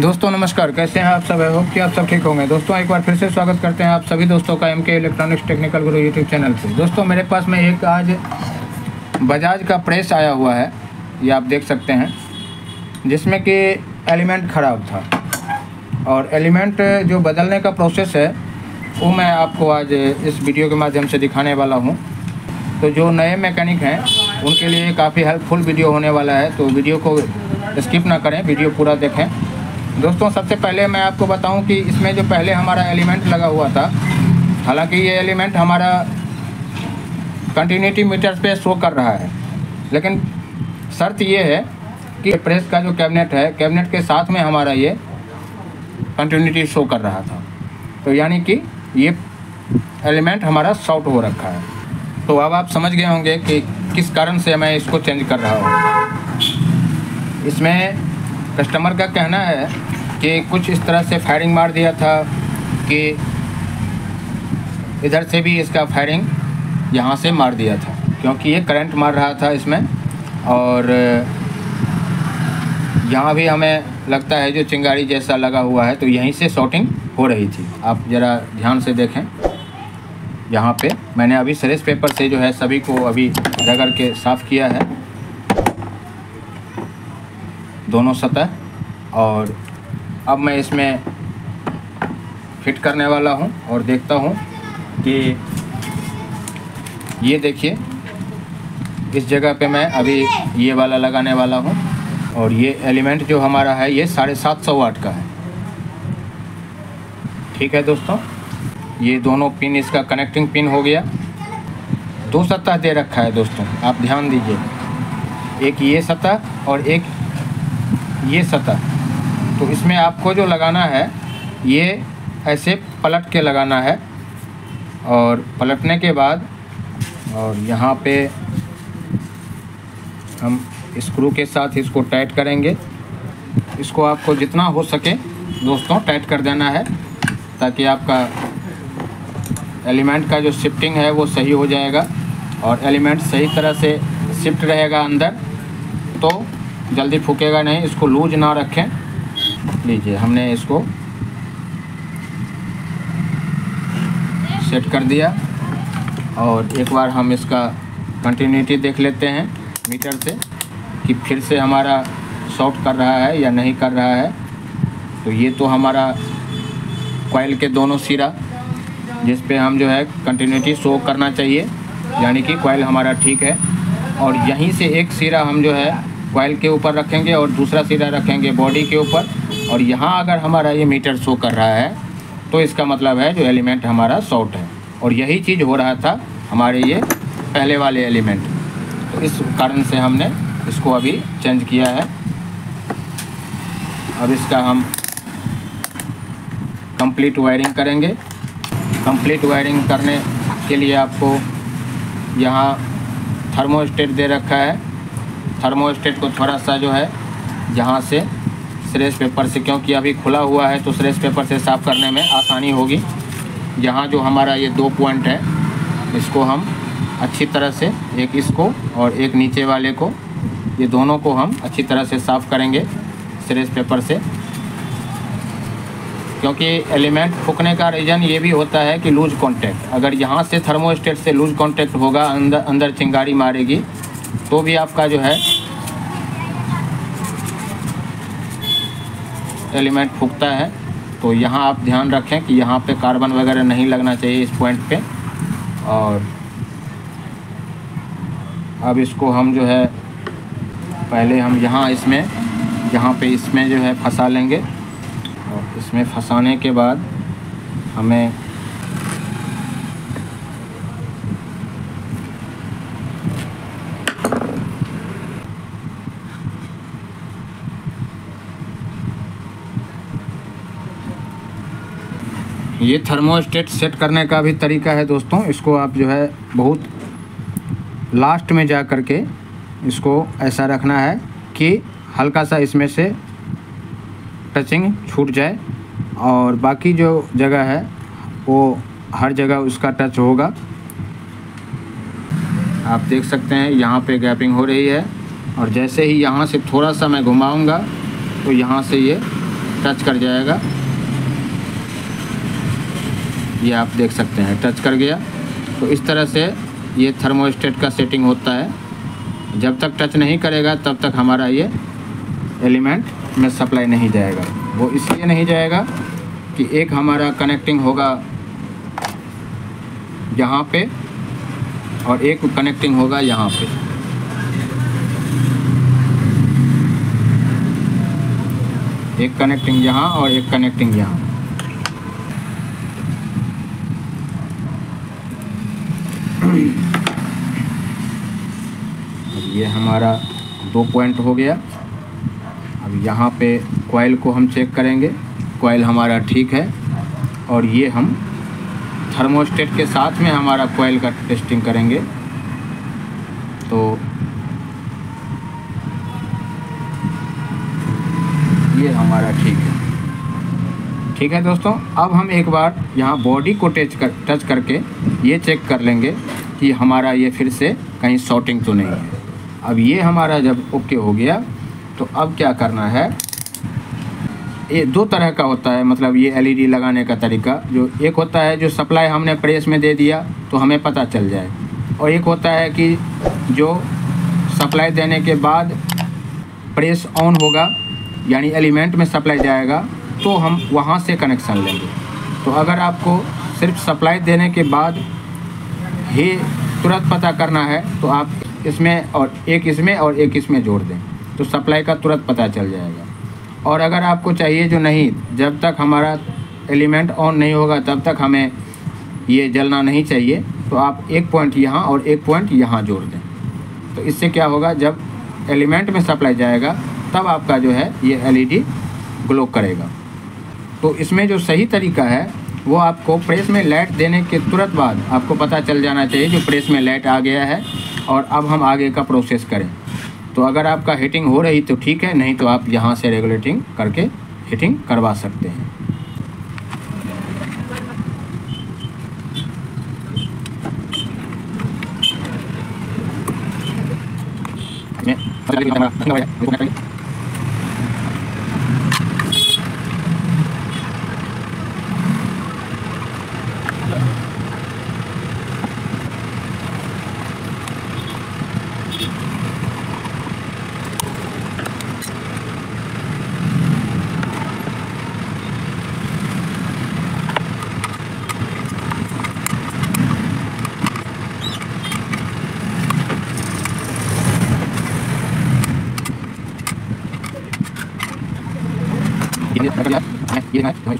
दोस्तों, नमस्कार। कैसे हैं आप सब? आई होप कि आप सब ठीक होंगे। दोस्तों, एक बार फिर से स्वागत करते हैं आप सभी दोस्तों का M K electronics technical guru YouTube channel से। दोस्तों, मेरे पास में एक आज बजाज का प्रेस आया हुआ है। ये आप देख सकते हैं, जिसमें कि एलिमेंट ख़राब था। और एलिमेंट जो बदलने का प्रोसेस है, वो मैं आपको आज इस वीडियो के माध्यम से दिखाने वाला हूँ। तो जो नए मैकेनिक हैं, उनके लिए काफ़ी हेल्पफुल वीडियो होने वाला है। तो वीडियो को स्किप ना करें वीडियो पूरा देखें। दोस्तों, सबसे पहले मैं आपको बताऊँ कि इसमें जो पहले हमारा एलिमेंट लगा हुआ था, हालाँकि ये एलिमेंट हमारा कंटिन्यूटी मीटर पे शो कर रहा है। लेकिन शर्त ये है कि प्रेस का जो कैबिनेट है कैबिनेट के साथ में हमारा ये कंटिन्यूटी शो कर रहा था। तो यानी कि ये एलिमेंट हमारा शॉर्ट हो रखा है। तो अब आप समझ गए होंगे कि किस कारण से मैं इसको चेंज कर रहा हूँ। इसमें कस्टमर का कहना है कि कुछ इस तरह से फायरिंग मार दिया था कि इधर से भी इसका फायरिंग यहाँ से मार दिया था, क्योंकि ये करंट मार रहा था इसमें। और, यहाँ भी हमें लगता है जो चिंगारी जैसा लगा हुआ है तो यहीं से शॉटिंग हो रही थी। आप ज़रा ध्यान से देखें। यहाँ पे मैंने अभी सरेस पेपर से जो है सभी को अभी रगड़ के साफ़ किया है। दोनों सतह। और अब मैं इसमें फिट करने वाला हूँ और देखता हूँ कि ये देखिए, इस जगह पे मैं अभी ये वाला लगाने वाला हूँ। और ये एलिमेंट जो हमारा है, ये साढ़े सात सौ वाट का है। ठीक है दोस्तों? ये दोनों पिन इसका कनेक्टिंग पिन हो गया। दो सतह दे रखा है दोस्तों, आप ध्यान दीजिए। एक ये सतह और एक ये सतह। तो इसमें आपको जो लगाना है, ये ऐसे पलट के लगाना है और पलटने के बाद और यहाँ पे हम स्क्रू के साथ इसको टाइट करेंगे। इसको आपको जितना हो सके दोस्तों टाइट कर देना है ताकि आपका एलिमेंट का जो शिफ्टिंग है वो सही हो जाएगा और एलिमेंट सही तरह से शिफ्ट रहेगा अंदर। तो जल्दी फूकेगा नहीं, इसको लूज ना रखें। लीजिए, हमने इसको सेट कर दिया। और एक बार हम इसका कंटिन्यूटी देख लेते हैं मीटर से कि फिर से हमारा शॉर्ट कर रहा है या नहीं कर रहा है। तो ये तो हमारा कॉइल के दोनों सिरा, जिस पे हम जो है कंटिन्यूटी शो करना चाहिए। यानी कि कॉइल हमारा ठीक है। और यहीं से एक सिरा हम जो है कॉइल के ऊपर रखेंगे और दूसरा सिरा रखेंगे बॉडी के ऊपर। और यहाँ अगर हमारा ये मीटर शो कर रहा है तो इसका मतलब है जो एलिमेंट हमारा शॉर्ट है। और यही चीज़ हो रहा था हमारे ये पहले वाले एलिमेंट तो इस कारण से हमने इसको अभी चेंज किया है। अब इसका हम कंप्लीट वायरिंग करेंगे। कंप्लीट वायरिंग करने के लिए आपको यहाँ थर्मोस्टेट दे रखा है। थर्मोस्टेट को थोड़ा सा जो है, जहाँ से स्रेस पेपर से, क्योंकि अभी खुला हुआ है तो स्रेस पेपर से साफ़ करने में आसानी होगी। यहाँ जो हमारा ये दो पॉइंट है, इसको हम अच्छी तरह से, एक इसको और एक नीचे वाले को, ये दोनों को हम अच्छी तरह से साफ़ करेंगे स्रेस पेपर से। क्योंकि एलिमेंट फूकने का रीज़न ये भी होता है कि लूज कांटेक्ट अगर यहाँ से थर्मोस्टेट से लूज कांटेक्ट होगा, अंदर अंदर चिंगारी मारेगी तो भी आपका जो है एलिमेंट फूकता है। तो यहाँ आप ध्यान रखें कि यहाँ पे कार्बन वगैरह नहीं लगना चाहिए इस पॉइंट पे। और अब इसको हम जो है पहले हम यहाँ इसमें, यहाँ पे इसमें जो है फंसा लेंगे। और इसमें फंसाने के बाद हमें ये थर्मोस्टेट सेट करने का भी तरीका है दोस्तों। इसको आप जो है बहुत लास्ट में जा कर के इसको ऐसा रखना है कि हल्का सा इसमें से टचिंग छूट जाए और बाकी जो जगह है, वो हर जगह उसका टच होगा। आप देख सकते हैं, यहाँ पे गैपिंग हो रही है और जैसे ही यहाँ से थोड़ा सा मैं घुमाऊँगा तो यहाँ से ये टच कर जाएगा। ये आप देख सकते हैं टच कर गया। तो इस तरह से ये थर्मोस्टेट का सेटिंग होता है। जब तक टच नहीं करेगा, तब तक हमारा ये एलिमेंट में सप्लाई नहीं जाएगा। वो इसलिए नहीं जाएगा कि एक हमारा कनेक्टिंग होगा यहाँ पे और एक कनेक्टिंग होगा यहाँ पे। एक कनेक्टिंग यहाँ और एक कनेक्टिंग यहाँ। अब ये हमारा दो पॉइंट हो गया। अब यहाँ पे कोयल को हम चेक करेंगे। कोयल हमारा ठीक है। और ये हम थर्मोस्टेट के साथ में हमारा कोयल का टेस्टिंग करेंगे। तो ये हमारा ठीक है। ठीक है दोस्तों, अब हम एक बार यहाँ बॉडी को टच कर टच करके ये चेक कर लेंगे। कि हमारा ये फिर से कहीं शॉर्टिंग तो नहीं है। अब ये हमारा जब ओके हो गया तो अब क्या करना है? ये दो तरह का होता है मतलब ये एलईडी लगाने का तरीका। जो एक होता है, जो सप्लाई हमने प्रेस में दे दिया तो हमें पता चल जाए। और एक होता है कि जो सप्लाई देने के बाद प्रेस ऑन होगा, यानी एलिमेंट में सप्लाई जाएगा तो हम वहाँ से कनेक्शन लेंगे। तो अगर आपको सिर्फ़ सप्लाई देने के बाद ही तुरंत पता करना है तो आप इसमें और एक इसमें और एक इसमें जोड़ दें तो सप्लाई का तुरंत पता चल जाएगा। और अगर आपको चाहिए जो नहीं, जब तक हमारा एलिमेंट ऑन नहीं होगा, तब तक हमें ये जलना नहीं चाहिए तो आप एक पॉइंट यहाँ और एक पॉइंट यहाँ जोड़ दें। तो इससे क्या होगा, जब एलिमेंट में सप्लाई जाएगा, तब आपका जो है, ये एलईडी ग्लो करेगा। तो इसमें जो सही तरीका है वो आपको प्रेस में लाइट देने के तुरंत बाद आपको पता चल जाना चाहिए कि प्रेस में लाइट आ गया है और अब हम आगे का प्रोसेस करें। तो अगर आपका हीटिंग हो रही तो ठीक है, नहीं तो आप यहाँ से रेगुलेटिंग करके हीटिंग करवा सकते हैं।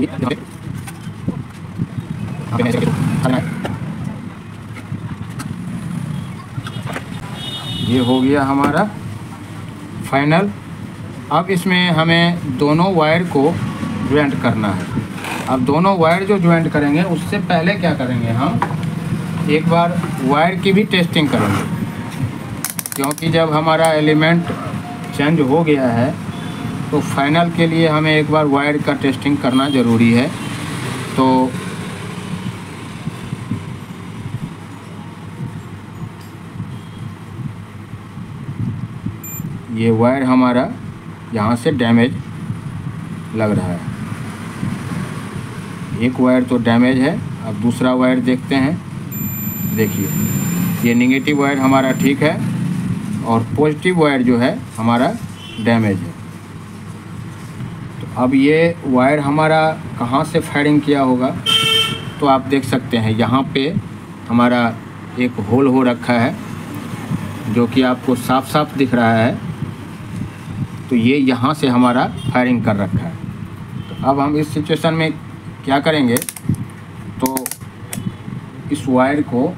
ये हो गया हमारा फाइनल। अब इसमें हमें दोनों वायर को ज्वाइंट करना है। अब दोनों वायर जो ज्वाइंट करेंगे, उससे पहले क्या करेंगे हम? एक बार वायर की भी टेस्टिंग करेंगे। क्योंकि जब हमारा एलिमेंट चेंज हो गया है तो फाइनल के लिए हमें एक बार वायर का टेस्टिंग करना ज़रूरी है। तो ये वायर हमारा यहाँ से डैमेज लग रहा है। एक वायर तो डैमेज है, अब दूसरा वायर देखते हैं। देखिए, ये निगेटिव वायर हमारा ठीक है और पॉजिटिव वायर जो है, हमारा डैमेज है। अब ये वायर हमारा कहाँ से फायरिंग किया होगा तो आप देख सकते हैं, यहाँ पे हमारा एक होल हो रखा है, जो कि आपको साफ़ साफ़ दिख रहा है। तो ये यहाँ से हमारा फायरिंग कर रखा है। तो अब हम इस सिचुएशन में क्या करेंगे तो इस वायर को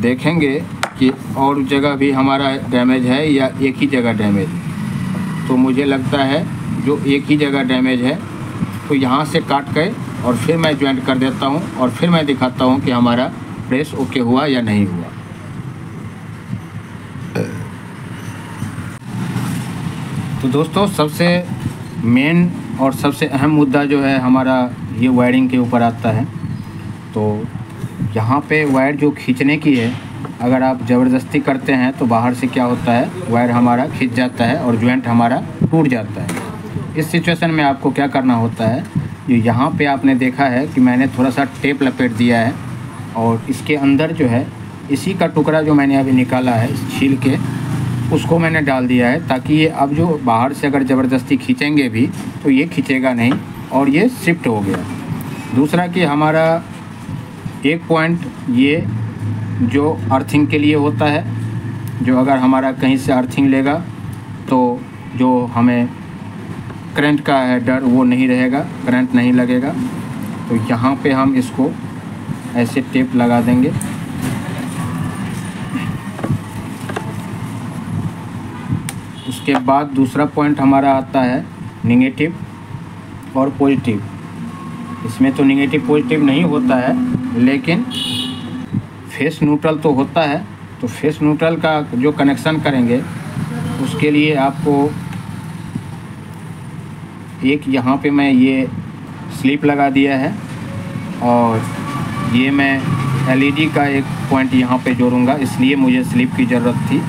देखेंगे कि और जगह भी हमारा डैमेज है या एक ही जगह डैमेज है। तो मुझे लगता है जो एक ही जगह डैमेज है तो यहाँ से काट के और फिर मैं ज्वाइंट कर देता हूँ और फिर मैं दिखाता हूँ कि हमारा प्रेस ओके हुआ या नहीं हुआ। तो दोस्तों, सबसे मेन और सबसे अहम मुद्दा जो है हमारा ये वायरिंग के ऊपर आता है। तो यहाँ पे वायर जो खींचने की है अगर आप ज़बरदस्ती करते हैं तो बाहर से क्या होता है? वायर हमारा खिंच जाता है और ज्वाइंट हमारा टूट जाता है। इस सिचुएशन में आपको क्या करना होता है? जो यहाँ पे आपने देखा है कि मैंने थोड़ा सा टेप लपेट दिया है और इसके अंदर जो है, इसी का टुकड़ा जो मैंने अभी निकाला है छील के, उसको मैंने डाल दिया है ताकि ये अब जो बाहर से अगर ज़बरदस्ती खींचेंगे भी तो ये खींचेगा नहीं और ये शिफ्ट हो गया। दूसरा कि हमारा एक पॉइंट ये जो अर्थिंग के लिए होता है, जो अगर हमारा कहीं से अर्थिंग लेगा तो जो हमें करंट का है डर, वो नहीं रहेगा, करंट नहीं लगेगा। तो यहाँ पे हम इसको ऐसे टेप लगा देंगे। उसके बाद दूसरा पॉइंट हमारा आता है निगेटिव और पॉजिटिव। इसमें तो निगेटिव पॉजिटिव नहीं होता है, लेकिन फेस न्यूट्रल तो होता है तो फेस न्यूट्रल का जो कनेक्शन करेंगे, उसके लिए आपको एक यहाँ पे मैं ये स्लिप लगा दिया है और ये मैं एलईडी का एक पॉइंट यहाँ पे जोड़ूँगा, इसलिए मुझे स्लिप की ज़रूरत थी।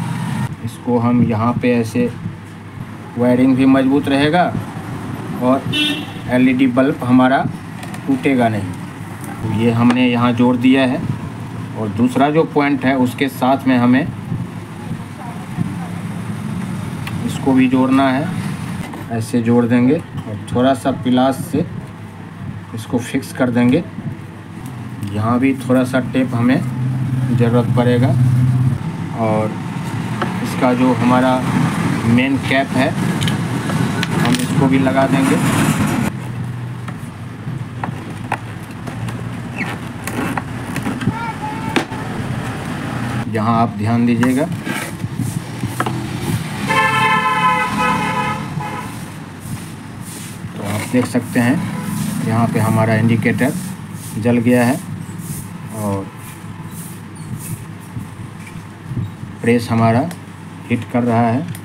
इसको हम यहाँ पे ऐसे वायरिंग भी मज़बूत रहेगा और एलईडी बल्ब हमारा टूटेगा नहीं। तो ये हमने यहाँ जोड़ दिया है। और दूसरा जो पॉइंट है, उसके साथ में हमें इसको भी जोड़ना है। ऐसे जोड़ देंगे और थोड़ा सा पिलास से इसको फिक्स कर देंगे। यहाँ भी थोड़ा सा टेप हमें ज़रूरत पड़ेगा। और इसका जो हमारा मेन कैप है, हम इसको भी लगा देंगे। यहाँ आप ध्यान दीजिएगा। तो आप देख सकते हैं, यहाँ पे हमारा इंडिकेटर जल गया है और प्रेस हमारा हिट कर रहा है।